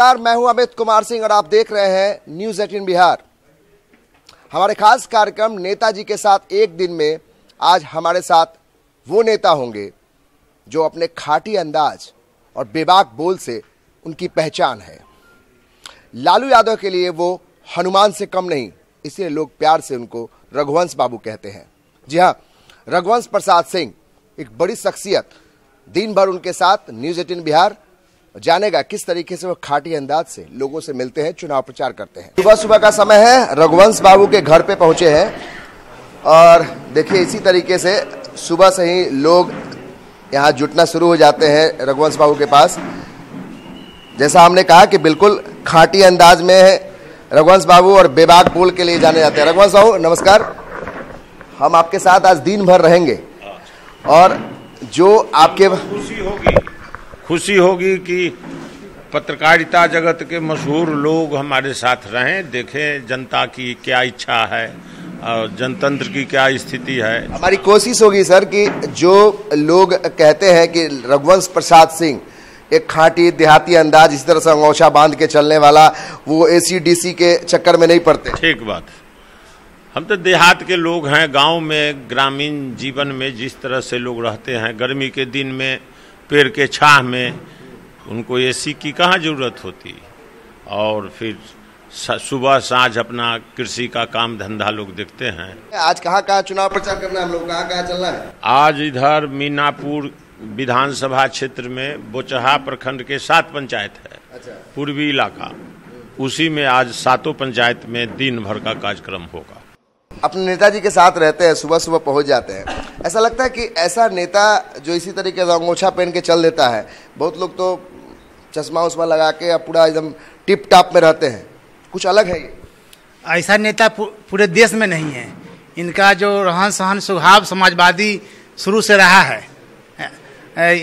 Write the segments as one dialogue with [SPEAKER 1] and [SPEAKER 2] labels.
[SPEAKER 1] नमस्कार, मैं हूँ अमित कुमार सिंह और आप देख रहे हैं न्यूज़ एटीन बिहार। हमारे खास कार्यक्रम नेताजी के साथ एक दिन में आज हमारे साथ वो नेता होंगे जो अपने खाटी अंदाज और बेबाक बोल से उनकी पहचान है। लालू यादव के लिए वो हनुमान से कम नहीं, इसलिए लोग प्यार से उनको रघुवंश बाबू कहते हैं। जी हाँ रघुवंश प्रसाद सिंह, एक बड़ी शख्सियत, दिन भर उनके साथ न्यूज़ एटीन बिहार। जानेगा किस तरीके से वो खाटी अंदाज से लोगों से मिलते हैं, चुनाव प्रचार करते हैं। सुबह सुबह का समय है, रघुवंश बाबू के घर पे पहुँचे हैं। और देखिए, इसी तरीके से सुबह से ही लोग यहाँ जुटना शुरू हो जाते हैं रघुवंश बाबू के पास। जैसा हमने कहा कि बिल्कुल खाटी अंदाज में है, रघुवंश बाबू और बेबाक बोल के लिए जाने जाते हैं। रघुवंश बाबू, नमस्कार। हम आपके साथ आज दिन भर रहेंगे। और जो आपके
[SPEAKER 2] खुशी होगी। खुशी होगी कि पत्रकारिता जगत के मशहूर लोग हमारे साथ रहें देखें जनता की क्या इच्छा है और जनतंत्र की क्या स्थिति है।
[SPEAKER 1] हमारी कोशिश होगी सर कि जो लोग कहते हैं कि रघुवंश प्रसाद सिंह एक खाटी देहाती अंदाज इस तरह से अंगोछा बाँध के चलने वाला वो एसीडीसी के चक्कर में नहीं पड़ते।
[SPEAKER 2] ठीक बात। हम तो देहात के लोग हैं गाँव में ग्रामीण जीवन में जिस तरह से लोग रहते हैं गर्मी के दिन में पेड़ के छाह में उनको एसी की कहाँ ज़रूरत होती? और फिर सुबह साँझ अपना कृषि का काम धंधा लोग देखते हैं।
[SPEAKER 1] आज कहाँ कहाँ चुनाव प्रचार करना है हम लोग? कहाँ कहाँ चलना है?
[SPEAKER 2] आज इधर मीनापुर विधानसभा क्षेत्र में बोचहा प्रखंड के सात पंचायत है।
[SPEAKER 1] अच्छा।
[SPEAKER 2] पूर्वी इलाका। उसी में आज सातों पंचायत में दिन भर का कार्यक्रम होगा।
[SPEAKER 1] अपने नेताजी के साथ रहते हैं, सुबह सुबह पहुँच जाते हैं। ऐसा लगता है कि ऐसा नेता जो इसी तरीके से अंगोछा पहन के चल देता है, बहुत लोग तो चश्मा उश्मा लगा के या पूरा एकदम टिप टाप में रहते हैं। कुछ अलग है ये।
[SPEAKER 3] ऐसा नेता पूरे देश में नहीं है। इनका जो रहन सहन, स्वभाव समाजवादी शुरू से रहा है।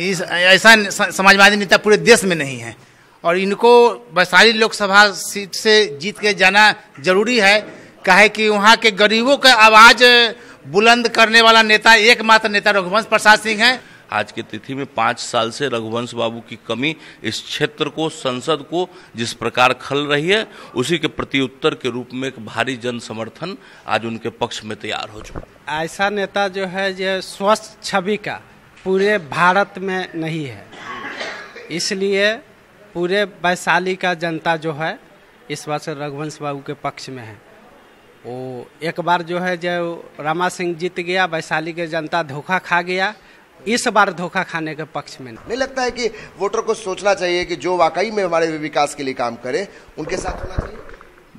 [SPEAKER 3] इस, ऐसा समाजवादी नेता पूरे देश में नहीं है। और इनको वैशाली लोकसभा सीट से जीत के जाना ज़रूरी है। काहे कि वहाँ के गरीबों का आवाज़ बुलंद करने वाला नेता एकमात्र नेता रघुवंश प्रसाद सिंह है।
[SPEAKER 4] आज की तिथि में पाँच साल से रघुवंश बाबू की कमी इस क्षेत्र को संसद को जिस प्रकार खल रही है उसी के प्रति उत्तर के रूप में एक भारी जन समर्थन आज उनके पक्ष में तैयार हो चुका
[SPEAKER 5] ऐसा नेता जो है जो स्वस्थ छवि का पूरे भारत में नहीं है। इसलिए पूरे वैशाली का जनता जो है इस बार से रघुवंश बाबू के पक्ष में है। वो एक बार जो है जो रामा सिंह जीत गया वैशाली के जनता धोखा खा गया इस बार धोखा खाने के पक्ष में नहीं।
[SPEAKER 1] नहीं लगता है कि वोटर को सोचना चाहिए कि जो वाकई में हमारे विकास के लिए काम करे उनके साथ होना चाहिए?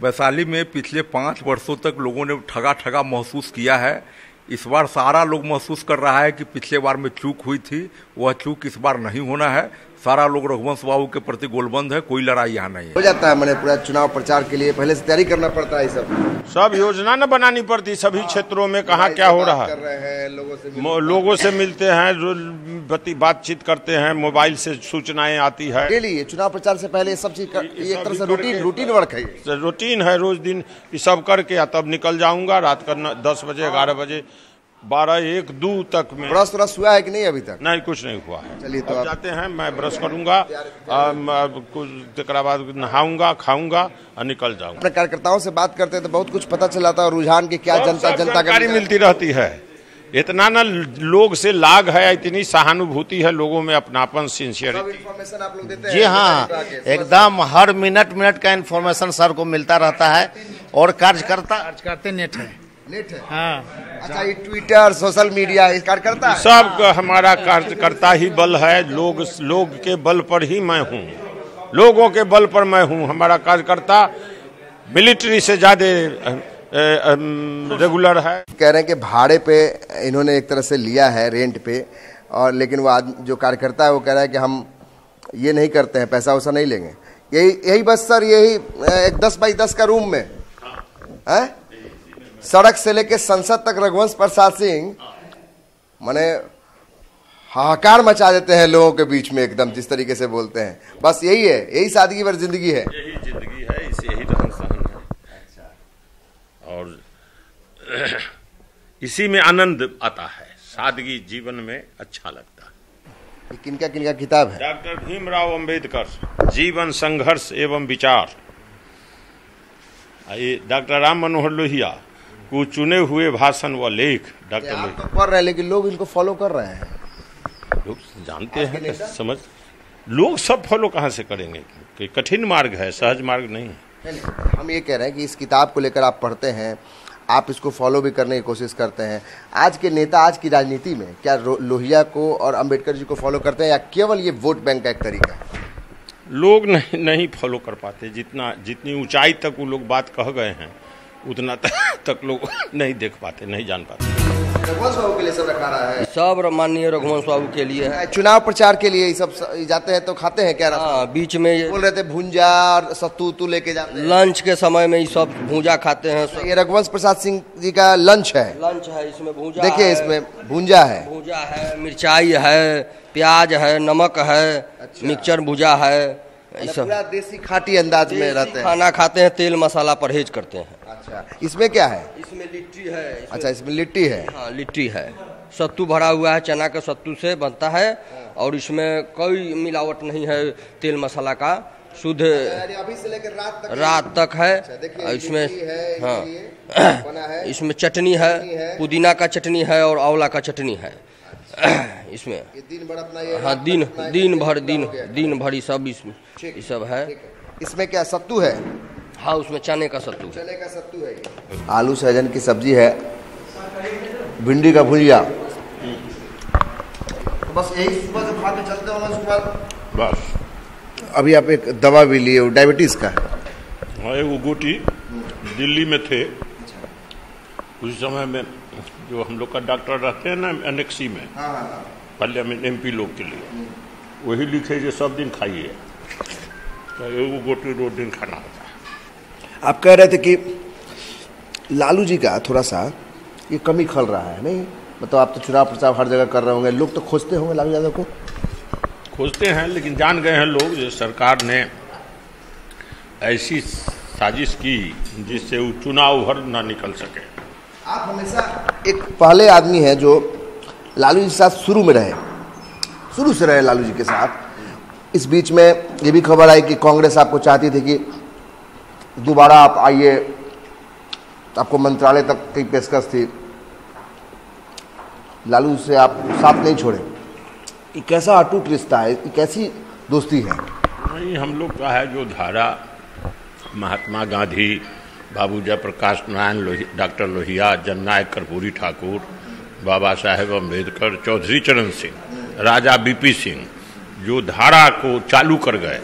[SPEAKER 6] वैशाली में पिछले पाँच वर्षों तक लोगों ने ठगा ठगा महसूस किया है। इस बार सारा लोग महसूस कर रहा है कि पिछले बार में चूक हुई थी वह चूक इस बार नहीं होना है। सारा लोग रघुवंश बाबू के प्रति गोलबंद है कोई लड़ाई यहाँ नहीं है।
[SPEAKER 1] हो जाता है मैंने पूरा चुनाव प्रचार के लिए पहले से तैयारी करना पड़ता है सब।
[SPEAKER 2] सब योजना न बनानी पड़ती सभी क्षेत्रों में कहाँ क्या हो रहा है।
[SPEAKER 1] हैं लोगों से
[SPEAKER 2] लोगों से मिलते हैं जो बातचीत करते हैं मोबाइल से सूचनाएँ आती है।
[SPEAKER 1] डेली चुनाव प्रचार से पहले सब चीज़ एक तरह से रूटीन रूटीन वर्क है
[SPEAKER 2] रूटीन है रोज दिन ये सब करके तब निकल जाऊँगा रात का दस बजे ग्यारह बजे बारह एक दो तक में।
[SPEAKER 1] ब्रश व्रश हुआ है कि नहीं अभी तक?
[SPEAKER 2] नहीं कुछ नहीं हुआ है।
[SPEAKER 1] चलिए तो
[SPEAKER 2] अब
[SPEAKER 1] आप-
[SPEAKER 2] जाते हैं मैं ब्रश करूँगा कुछ तकरा बाद नहाऊँगा खाऊँगा और निकल जाऊँगा।
[SPEAKER 1] अपने कार्यकर्ताओं से बात करते हैं तो बहुत कुछ पता चलाता है रुझान की क्या जनता जनता का
[SPEAKER 2] जानकारी मिलती रहती है। इतना ना लोग से लाग है इतनी सहानुभूति है लोगों में अपनापन सिंसियरिटी
[SPEAKER 1] इन्फॉर्मेशन आप लोग देते हैं।
[SPEAKER 7] जी हाँ एकदम हर मिनट मिनट का इन्फॉर्मेशन सर को मिलता रहता है और कार्यकर्ता
[SPEAKER 3] कार्य करते नेट है।
[SPEAKER 1] नेट है।
[SPEAKER 3] हाँ।
[SPEAKER 1] अच्छा ये ट्विटर सोशल मीडिया इस कार्यकर्ता है?
[SPEAKER 2] सब का हमारा कार्यकर्ता ही बल है लोग लोग के बल पर ही मैं हूँ। लोगों के बल पर मैं हूँ हमारा कार्यकर्ता मिलिट्री से ज़्यादा रेगुलर है।
[SPEAKER 1] कह रहे हैं कि भाड़े पे इन्होंने एक तरह से लिया है रेंट पे और लेकिन वो आदमी जो कार्यकर्ता है वो कह रहा है कि हम ये नहीं करते हैं पैसा वैसा नहीं लेंगे। यही यही बस सर यही एक दस बाई दस का रूम में। है? सड़क से लेके संसद तक रघुवंश प्रसाद सिंह माने हाहाकार मचा देते हैं लोगों के बीच में एकदम जिस तरीके से बोलते हैं। बस यही है यही सादगी भर ज़िंदगी है।
[SPEAKER 2] यही ज़िंदगी है इसे यही रहन सहन है। और इसी में आनंद आता है। सादगी जीवन में अच्छा लगता है।
[SPEAKER 1] किनका किनका किताब है?
[SPEAKER 2] डॉक्टर भीमराव अंबेडकर जीवन संघर्ष एवं विचार। ये डॉक्टर राम मनोहर लोहिया को चुने हुए भाषण व लेख डॉक्टर
[SPEAKER 1] तो पढ़ रहे लेकिन लोग इनको फॉलो कर रहे हैं।
[SPEAKER 2] लोग जानते हैं समझ। लोग सब फॉलो कहाँ से करेंगे? कि कठिन मार्ग है सहज मार्ग नहीं। है
[SPEAKER 1] हम ये कह रहे हैं कि इस किताब को लेकर आप पढ़ते हैं आप इसको फॉलो भी करने की कोशिश करते हैं। आज के नेता आज की राजनीति में क्या लोहिया को और अंबेडकर जी को फॉलो करते हैं या केवल ये वोट बैंक का एक तरीका है?
[SPEAKER 2] लोग नहीं नहीं फॉलो कर पाते जितना जितनी ऊंचाई तक वो लोग बात कह गए हैं। उतना तक, तक लोग नहीं देख पाते नहीं जान पाते।
[SPEAKER 1] रघुवंश बाबू के लिए सब रखा रहा है?
[SPEAKER 8] सब माननीय रघुवंश बाबू के लिए है।
[SPEAKER 1] चुनाव प्रचार के लिए सब जाते हैं तो खाते हैं क्या रास्ता?
[SPEAKER 8] हाँ बीच में ये
[SPEAKER 1] बोल रहे थे भूंजा और सत्तू तू लेके जाते हैं।
[SPEAKER 8] लंच के समय में ये सब भूंजा खाते हैं सब
[SPEAKER 1] ये रघुवंश प्रसाद सिंह जी का लंच है।
[SPEAKER 8] लंच है इसमें भूंजा
[SPEAKER 1] देखिए इसमें भूंजा है।
[SPEAKER 8] भूजा है मिर्चाई है प्याज है नमक है मिक्सचर भूजा है ये सब।
[SPEAKER 1] पूरा देसी खाटी अंदाज में रहते हैं।
[SPEAKER 8] खाना खाते हैं तेल मसाला परहेज करते हैं।
[SPEAKER 1] अच्छा इसमें क्या है?
[SPEAKER 8] इसमें लिट्टी है इसमें-
[SPEAKER 1] अच्छा इसमें लिट्टी है।
[SPEAKER 8] हाँ लिट्टी है। सत्तू भरा हुआ है चना के सत्तू से बनता है और इसमें कोई मिलावट नहीं है तेल मसाला का शुद्ध
[SPEAKER 1] अभी से लेकर रात तक
[SPEAKER 8] रात तक है।
[SPEAKER 1] देखिए,
[SPEAKER 8] इसमें
[SPEAKER 1] हाँ।
[SPEAKER 8] इसमें चटनी है
[SPEAKER 1] है।
[SPEAKER 8] पुदीना का चटनी है और आंवला का चटनी है। इसमें
[SPEAKER 1] दिन भर अपना ये
[SPEAKER 8] हाँ दिन दिन भर दिन दिन भर ये सब इसमें ये सब है।
[SPEAKER 1] इसमें क्या सत्तू है?
[SPEAKER 8] हाँ उसमें चने का सत्तू
[SPEAKER 1] चने का सत्तू है आलू सहजन की सब्ज़ी है। भिंडी का भुजिया। तो बस यही सुबह से खा के चलते हो उसके बाद?
[SPEAKER 2] बस।
[SPEAKER 1] अभी आप एक दवा भी लिए हो डायबिटीज़ का?
[SPEAKER 2] हाँ एगो गोटी दिल्ली में थे। उस समय में जो हम लोग का डॉक्टर रहते हैं ना एनेक्सी में। पार्लियामेंट एम पी लोग के लिए। वही लिखे जो सब दिन खाइए। तो एगो गोटी रोज दिन खाना। होता है
[SPEAKER 1] आप कह रहे थे कि लालू जी का थोड़ा सा ये कमी खल रहा है नहीं? मतलब आप तो चुनाव प्रचार हर जगह कर रहे होंगे लोग तो खोजते होंगे लालू यादव को।
[SPEAKER 2] खोजते हैं लेकिन जान गए हैं लोग जो सरकार ने ऐसी साजिश की जिससे वो चुनाव भर ना निकल सके।
[SPEAKER 1] आप हमेशा एक पहले आदमी हैं जो लालू जी के साथ शुरू में रहे शुरू से रहे लालू जी के साथ। इस बीच में ये भी खबर आई कि कांग्रेस आपको चाहती थी कि दोबारा आप आइए। आपको मंत्रालय तक की पेशकश थी। लालू से आप साथ नहीं छोड़े। ये कैसा अटूट रिश्ता है? ये कैसी दोस्ती है?
[SPEAKER 2] नहीं हम लोग का है जो धारा। महात्मा गांधी, बाबू जयप्रकाश नारायण लोहि, डॉक्टर लोहिया जननायक कर्पूरी ठाकुर, बाबा साहेब अंबेडकर चौधरी चरण सिंह, राजा बीपी सिंह, जो धारा को चालू कर गए।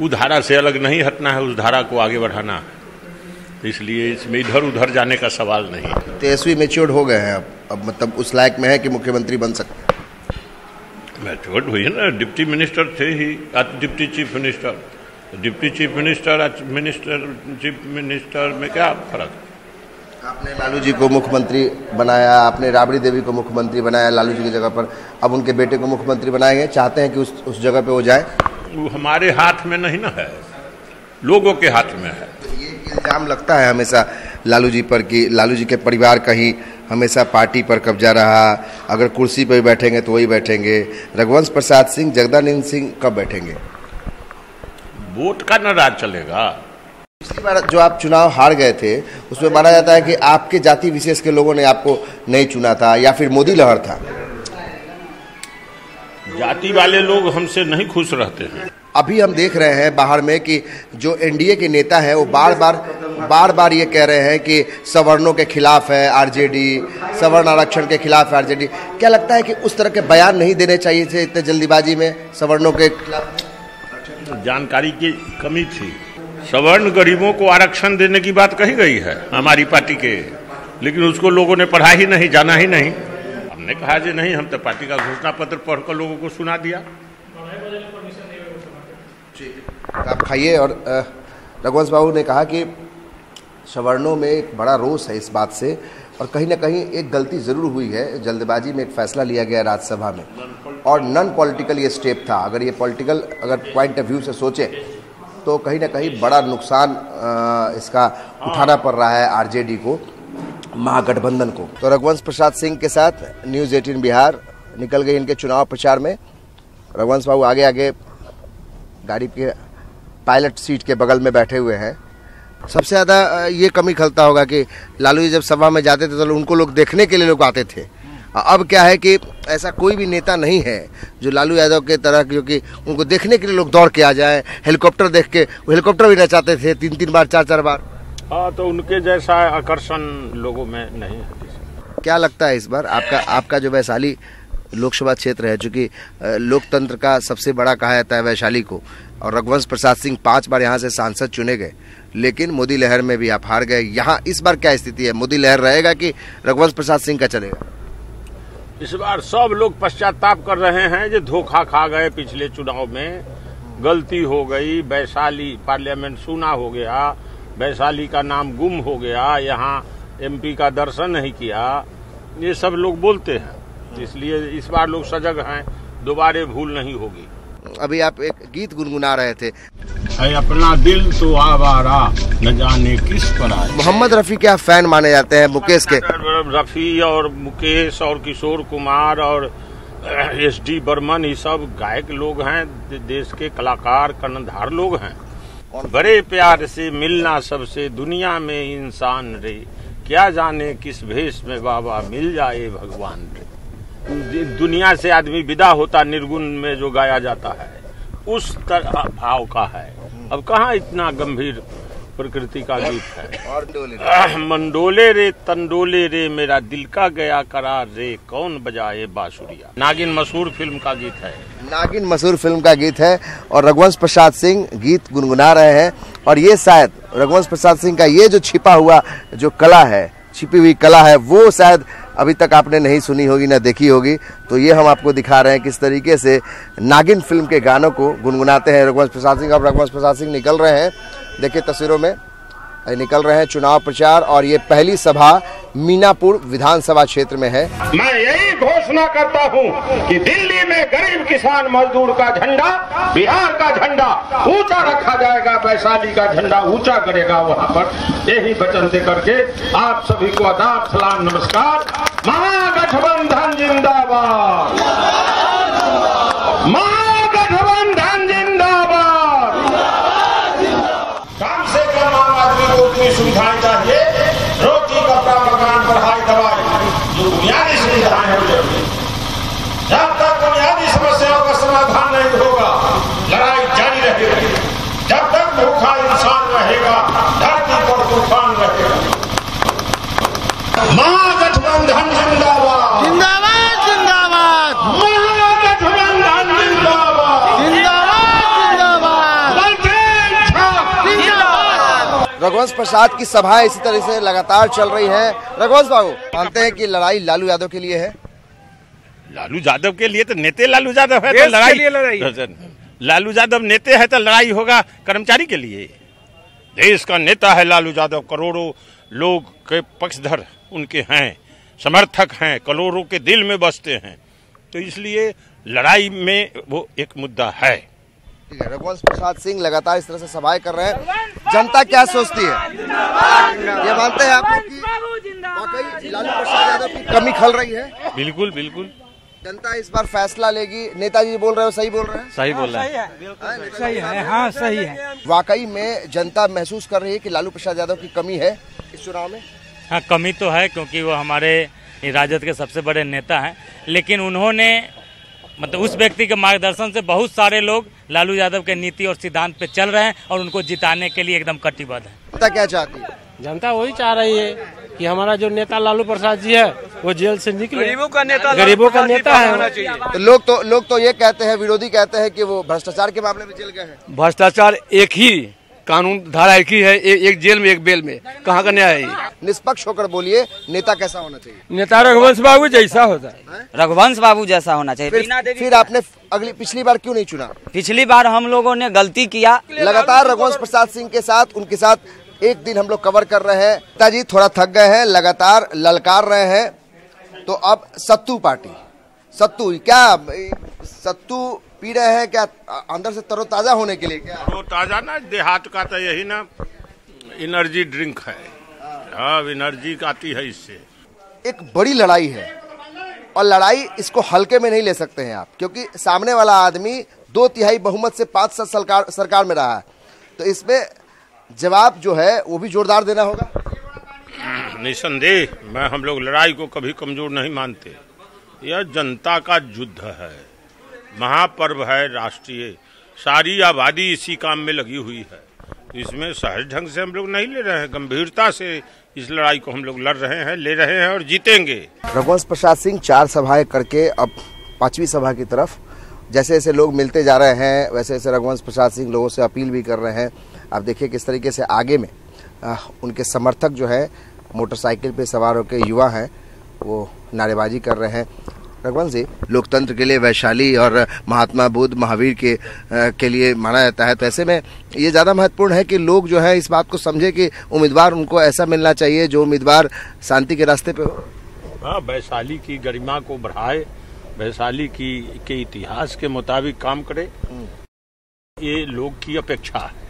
[SPEAKER 2] उस धारा से अलग नहीं हटना है उस धारा को आगे बढ़ाना है। इसलिए इसमें इधर उधर जाने का सवाल नहीं है।
[SPEAKER 1] तेजस्वी मेच्योर्ड हो गए हैं अब अब मतलब उस लायक में है कि मुख्यमंत्री बन सकते
[SPEAKER 2] मैच्योर्ड हुई है ना डिप्टी मिनिस्टर थे ही deputy chief minister. Deputy chief minister minister chief minister में क्या फ़र्क?
[SPEAKER 1] आपने लालू जी को मुख्यमंत्री बनाया आपने राबड़ी देवी को मुख्यमंत्री बनाया लालू जी की जगह पर। अब उनके बेटे को मुख्यमंत्री बनाएँगे चाहते हैं कि उस उस जगह पे वो जाए।
[SPEAKER 2] वो हमारे हाथ में नहीं ना है लोगों के हाथ में है।
[SPEAKER 1] ये इल्ज़ाम लगता है हमेशा लालू जी पर कि लालू जी के परिवार का ही हमेशा पार्टी पर कब्जा रहा। अगर कुर्सी पर बैठेंगे तो वही बैठेंगे। रघुवंश प्रसाद सिंह जगदानंद सिंह कब बैठेंगे?
[SPEAKER 2] वोट का न राज चलेगा।
[SPEAKER 1] पिछली बार जो आप चुनाव हार गए थे उसमें माना जाता है कि आपके जाति विशेष के लोगों ने आपको नहीं चुना था या फिर मोदी लहर था।
[SPEAKER 2] जाति वाले लोग हमसे नहीं खुश रहते हैं।
[SPEAKER 1] अभी हम देख रहे हैं बाहर में कि जो एनडीए के नेता हैं वो बार बार बार बार ये कह रहे हैं कि सवर्णों के खिलाफ है आरजेडी सवर्ण आरक्षण के खिलाफ है आरजेडी। क्या लगता है कि उस तरह के बयान नहीं देने चाहिए थे इतने जल्दीबाजी में सवर्णों के खिलाफ?
[SPEAKER 2] जानकारी की कमी थी। सवर्ण गरीबों को आरक्षण देने की बात कही गई है हमारी पार्टी के। लेकिन उसको लोगों ने पढ़ा ही नहीं जाना ही नहीं। हमने कहा जी नहीं हम तो पार्टी का घोषणा पत्र पढ़कर लोगों को सुना दिया।
[SPEAKER 1] तो आप खाइए और रघुवंश बाबू ने कहा कि सवर्णों में एक बड़ा रोष है इस बात से और कहीं ना कहीं एक गलती ज़रूर हुई है। जल्दबाजी में एक फैसला लिया गया राज्यसभा में। और नॉन पॉलिटिकल ये स्टेप था। अगर ये पॉलिटिकल अगर पॉइंट ऑफ़ व्यू से सोचे तो कहीं ना कहीं बड़ा नुकसान इसका उठाना पड़ रहा है आरजेडी को। महागठबंधन को। तो रघुवंश प्रसाद सिंह के साथ न्यूज़ 18 बिहार निकल गई इनके चुनाव प्रचार में। रघुवंश बाबू आगे आगे गाड़ी के पायलट सीट के बगल में बैठे हुए हैं। सबसे ज़्यादा ये कमी खलता होगा कि लालू जी जब सभा में जाते थे तो उनको लोग देखने के लिए लोग आते थे। अब क्या है कि ऐसा कोई भी नेता नहीं है जो लालू यादव के तरह जो कि उनको देखने के लिए लोग दौड़ के आ जाए, हेलीकॉप्टर देख के हेलीकॉप्टर भी नचाते थे तीन तीन बार चार चार बार।
[SPEAKER 2] हाँ तो उनके जैसा आकर्षण लोगों में नहीं है
[SPEAKER 1] क्या लगता है इस बार आपका आपका जो वैशाली लोकसभा क्षेत्र है चूँकि लोकतंत्र का सबसे बड़ा कहा जाता है वैशाली को और रघुवंश प्रसाद सिंह पाँच बार यहाँ से सांसद चुने गए लेकिन मोदी लहर में भी आप हार गए। यहाँ इस बार क्या स्थिति है? मोदी लहर रहेगा कि रघुवंश प्रसाद सिंह का चलेगा?
[SPEAKER 2] इस बार सब लोग पश्चाताप कर रहे हैं जो धोखा खा गए पिछले चुनाव में। गलती हो गई वैशाली पार्लियामेंट सुना हो गया वैशाली का नाम गुम हो गया यहाँ एमपी का दर्शन नहीं किया ये सब लोग बोलते हैं। इसलिए इस बार लोग सजग हैं दोबारे भूल नहीं होगी।
[SPEAKER 1] अभी आप एक गीत गुनगुना रहे थे।
[SPEAKER 2] है अपना दिल तो आवारा न जाने किस पर आए।
[SPEAKER 1] मोहम्मद रफी के आप फ़ैन माने जाते हैं मुकेश के?
[SPEAKER 2] रफी और मुकेश और किशोर कुमार और एस डी बर्मन ये सब गायक लोग हैं देश के कलाकार कर्णधार लोग हैं। बड़े प्यार से मिलना सबसे दुनिया में इंसान रे। क्या जाने किस भेष में बाबा मिल जाए भगवान रे। दुनिया से आदमी विदा होता निर्गुण में जो गाया जाता है, उस तरह भाव का है। अब कहाँ इतना गंभीर प्रकृति का गीत है।
[SPEAKER 1] और
[SPEAKER 2] मंडोले रे तंडोले रे मेरा दिल का गया करार रे कौन बजाए बांसुरिया। नागिन मशहूर फ़िल्म का गीत है।
[SPEAKER 1] नागिन मशहूर फ़िल्म का गीत है और रघुवंश प्रसाद सिंह गीत गुनगुना रहे हैं और ये शायद रघुवंश प्रसाद सिंह का ये जो छिपा हुआ जो कला है छिपी हुई कला है वो शायद अभी तक आपने नहीं सुनी होगी, ना देखी होगी तो ये हम आपको दिखा रहे हैं किस तरीके से नागिन फ़िल्म के गानों को गुनगुनाते हैं। रघुवंश प्रसाद सिंह, अब रघुवंश प्रसाद सिंह निकल रहे हैं। देखिए तस्वीरों में निकल रहे हैं चुनाव प्रचार और ये पहली सभा मीनापुर विधानसभा क्षेत्र में है।
[SPEAKER 9] मैं घोषणा करता हूँ कि दिल्ली में गरीब किसान मजदूर का झंडा, बिहार का झंडा ऊँचा रखा जाएगा, वैशाली का झंडा ऊँचा करेगा वहाँ पर। यही वचन दे करके आप सभी को आदाब, सलाम, नमस्कार। महागठबंधन जिंदाबाद। महागठबंधन जिंदाबाद। कम से कम आम आदमी को सुविधाएँ चाहिए रोटी कपड़ा मकान पढ़ाई दवाई जो बुनियादी सुविधाएँ हैं वो ज़रूरी है। जब तक बुनियादी समस्याओं का समाधान नहीं होगा लड़ाई जारी रहेगी जब तक भूखा इंसान रहेगा धरती पर तूफ़ान रहेगा महागठबंधन जिंदाबाद
[SPEAKER 3] जिंदाबाद जिंदाबाद
[SPEAKER 9] महागठबंधन जिंदाबाद
[SPEAKER 3] जिंदाबाद
[SPEAKER 9] बलदेव छाप
[SPEAKER 3] जिंदाबाद
[SPEAKER 1] रघुवंश प्रसाद की सभाएँ इसी तरह से लगातार चल रही हैं। रघुवंश बाबू मानते हैं कि लड़ाई लालू यादव के लिए है?
[SPEAKER 2] लालू यादव के लिए तो नेते लालू यादव है तो लड़ाई। लालू यादव नेते है तो लड़ाई होगा कर्मचारी के लिए। देश का नेता है लालू यादव करोड़ों लोग के पक्षधर उनके हैं समर्थक हैं करोड़ों के दिल में बसते हैं। तो इसलिए लड़ाई में वो एक मुद्दा है।
[SPEAKER 1] रघुवंश प्रसाद सिंह लगातार इस तरह से सभाएँ कर रहे हैं। जनता क्या सोचती है? ये मानते हैं आप लोग वाकई लालू प्रसाद यादव की कमी खल रही है?
[SPEAKER 2] बिल्कुल बिल्कुल।
[SPEAKER 1] जनता इस बार फैसला लेगी। नेताजी बोल रहे हो सही बोल रहे हैं?
[SPEAKER 4] सही बोल रहे हैं।
[SPEAKER 5] सही है। हाँ सही है।
[SPEAKER 1] वाकई में जनता महसूस कर रही है कि लालू प्रसाद यादव की कमी है इस चुनाव में?
[SPEAKER 10] हाँ कमी तो है क्योंकि वो हमारे राजद के सबसे बड़े नेता हैं। लेकिन उन्होंने मतलब उस व्यक्ति के मार्गदर्शन से बहुत सारे लोग लालू यादव के नीति और सिद्धांत पे चल रहे हैं और उनको जिताने के लिए एकदम कटिबद्ध है।
[SPEAKER 1] जनता क्या चाहती है?
[SPEAKER 5] जनता वही चाह रही है कि हमारा जो नेता लालू प्रसाद जी है वो जेल से निकले। गरीबों का नेता गरीबों का नेता है।
[SPEAKER 1] तो लोग तो लोग तो ये कहते हैं विरोधी कहते हैं कि वो भ्रष्टाचार के मामले में जेल गए हैं।
[SPEAKER 11] भ्रष्टाचार एक ही कानून धारा एक ही है ए, एक जेल में एक बेल में। कहाँ का न्याय है
[SPEAKER 1] निष्पक्ष होकर बोलिए नेता कैसा होना चाहिए?
[SPEAKER 11] नेता रघुवंश बाबू जैसा होता है।
[SPEAKER 12] रघुवंश बाबू जैसा होना चाहिए।
[SPEAKER 1] फिर फिर आपने अगली पिछली बार क्यों नहीं चुना?
[SPEAKER 12] पिछली बार हम लोगों ने गलती किया।
[SPEAKER 1] लगातार रघुवंश प्रसाद सिंह के साथ उनके साथ एक दिन हम लोग कवर कर रहे हैं। पिताजी थोड़ा थक गए हैं लगातार ललकार रहे हैं। तो अब सत्तू पार्टी। सत्तू क्या सत्तू पी रहे हैं क्या? अंदर से तरोताजा होने के लिए क्या?
[SPEAKER 2] वो ताज़ा ना देहात का तो यही ना एनर्जी ड्रिंक है। हाँ एनर्जी आती है इससे।
[SPEAKER 1] एक बड़ी लड़ाई है और लड़ाई इसको हल्के में नहीं ले सकते हैं आप क्योंकि सामने वाला आदमी दो तिहाई बहुमत से पाँच साल सरकार सरकार में रहा है। तो इसमें जवाब जो है वो भी जोरदार देना होगा।
[SPEAKER 2] निसंदेह मैं हम लोग लड़ाई को कभी कमज़ोर नहीं मानते। यह जनता का युद्ध है। महापर्व है राष्ट्रीय। सारी आबादी इसी काम में लगी हुई है। इसमें सहज ढंग से हम लोग नहीं ले रहे हैं। गंभीरता से इस लड़ाई को हम लोग लड़ रहे हैं ले रहे हैं और जीतेंगे।
[SPEAKER 1] रघुवंश प्रसाद सिंह चार सभाएँ करके अब पांचवी सभा की तरफ़ जैसे जैसे लोग मिलते जा रहे हैं वैसे वैसे रघुवंश प्रसाद सिंह लोगों से अपील भी कर रहे हैं। आप देखिए किस तरीके से आगे में आ, उनके समर्थक जो है मोटरसाइकिल पे सवार होकर युवा हैं वो नारेबाजी कर रहे हैं। रघुवंश जी लोकतंत्र के लिए वैशाली और महात्मा बुद्ध महावीर के आ, के लिए माना जाता है। तो ऐसे में ये ज़्यादा महत्वपूर्ण है कि लोग जो है इस बात को समझे कि उम्मीदवार उनको ऐसा मिलना चाहिए जो उम्मीदवार शांति के रास्ते पे हो।
[SPEAKER 2] हाँ वैशाली की गरिमा को बढ़ाए वैशाली की के इतिहास के मुताबिक काम करे। ये लोग की अपेक्षा है।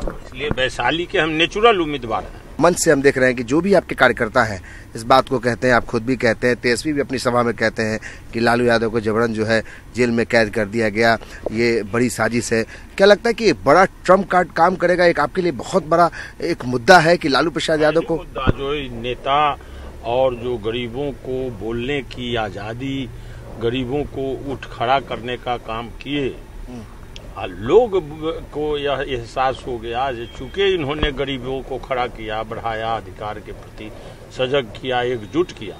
[SPEAKER 2] इसलिए वैशाली के हम नेचुरल उम्मीदवार हैं।
[SPEAKER 1] मंच से हम देख रहे हैं कि जो भी आपके कार्यकर्ता हैं इस बात को कहते हैं आप खुद भी कहते हैं तेजस्वी भी अपनी सभा में कहते हैं कि लालू यादव को जबरन जो है जेल में कैद कर दिया गया ये बड़ी साजिश है। क्या लगता है कि बड़ा ट्रंप कार्ड काम करेगा? एक आपके लिए बहुत बड़ा एक मुद्दा है कि लालू प्रसाद यादव को
[SPEAKER 2] जो नेता और जो गरीबों को बोलने की आज़ादी गरीबों को उठ खड़ा करने का काम किए। आ, लोग को यह एहसास हो गया चूँकि इन्होंने गरीबों को खड़ा किया बढ़ाया अधिकार के प्रति सजग किया एकजुट किया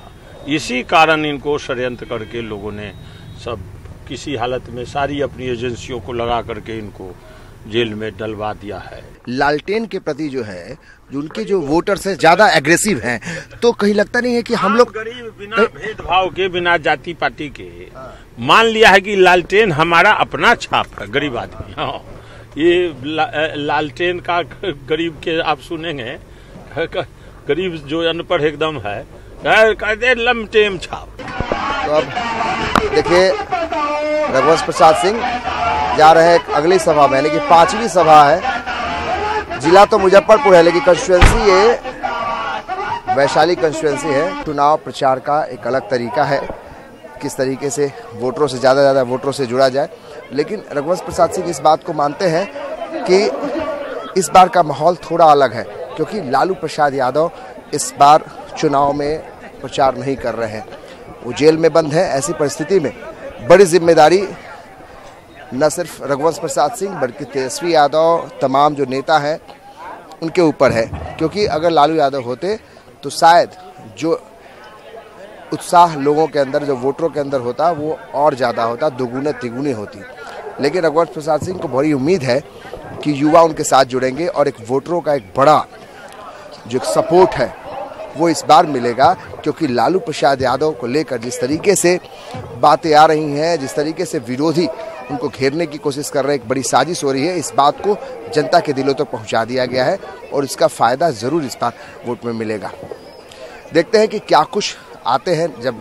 [SPEAKER 2] इसी कारण इनको षड्यंत्र करके लोगों ने सब किसी हालत में सारी अपनी एजेंसियों को लगा करके इनको जेल में डलवा दिया है।
[SPEAKER 1] लालटेन के प्रति जो है जो उनके जो वोटर्स हैं ज़्यादा एग्रेसिव हैं तो कहीं लगता नहीं है कि हम लोग
[SPEAKER 2] गरीब बिना भेदभाव के बिना जाति पाति के मान लिया है कि लालटेन हमारा अपना छाप है गरीब आदमी। हाँ ये ला, लालटेन का गरीब के आप सुनेंगे गरीब जो अनपढ़ एकदम है कहते लमटेम छाप।
[SPEAKER 1] तो अब देखिए रघुवंश प्रसाद सिंह जा रहे हैं अगली सभा में कि पांचवी सभा है। जिला तो मुजफ्फरपुर है लेकिन कंस्टिट्युएंसी ये वैशाली कंस्टिट्युएंसी है। चुनाव प्रचार का एक अलग तरीका है। किस तरीके से वोटरों से, ज़्यादा ज़्यादा वोटरों से जुड़ा जाए। लेकिन रघुवंश प्रसाद सिंह इस बात को मानते हैं कि इस बार का माहौल थोड़ा अलग है, क्योंकि लालू प्रसाद यादव इस बार चुनाव में प्रचार नहीं कर रहे हैं। वो जेल में बंद है, ऐसी परिस्थिति में बड़ी ज़िम्मेदारी न सिर्फ़ रघुवंश प्रसाद सिंह, बल्कि तेजस्वी यादव, तमाम जो नेता हैं, उनके ऊपर है। क्योंकि अगर लालू यादव होते तो शायद जो उत्साह लोगों के अंदर, जो वोटरों के अंदर होता, वो और ज़्यादा होता, दोगुने तिगुने होती। लेकिन रघुवंश प्रसाद सिंह को बड़ी उम्मीद है कि युवा उनके साथ जुड़ेंगे और एक वोटरों का एक बड़ा जो एक सपोर्ट है, वो इस बार मिलेगा, क्योंकि लालू प्रसाद यादव को लेकर जिस तरीके से बातें आ रही हैं, जिस तरीके से विरोधी उनको घेरने की कोशिश कर रहे हैं, एक बड़ी साजिश हो रही है, इस बात को जनता के दिलों तक तो पहुँचा दिया गया है और इसका फ़ायदा ज़रूर इस बार वोट में मिलेगा। देखते हैं कि क्या कुछ आते हैं, जब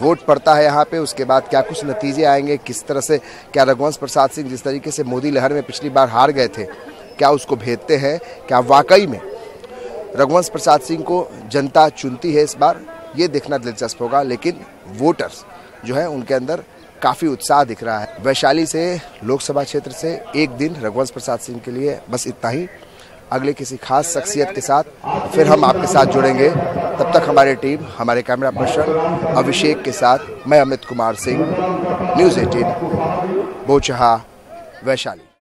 [SPEAKER 1] वोट पड़ता है यहाँ पे, उसके बाद क्या कुछ नतीजे आएँगे, किस तरह से, क्या रघुवंश प्रसाद सिंह जिस तरीके से मोदी लहर में पिछली बार हार गए थे, क्या उसको भेजते हैं, क्या वाकई में रघुवंश प्रसाद सिंह को जनता चुनती है इस बार, ये देखना दिलचस्प होगा, लेकिन वोटर्स जो है, उनके अंदर काफ़ी उत्साह दिख रहा है। वैशाली से, लोकसभा क्षेत्र से एक दिन रघुवंश प्रसाद सिंह के लिए बस इतना ही। अगले किसी खास शख्सियत के साथ फिर हम आपके साथ जुड़ेंगे। तब तक हमारी टीम, हमारे कैमरा पर्सन अभिषेक के साथ मैं अमित कुमार सिंह न्यूज़ एटीन बोचहा, वैशाली।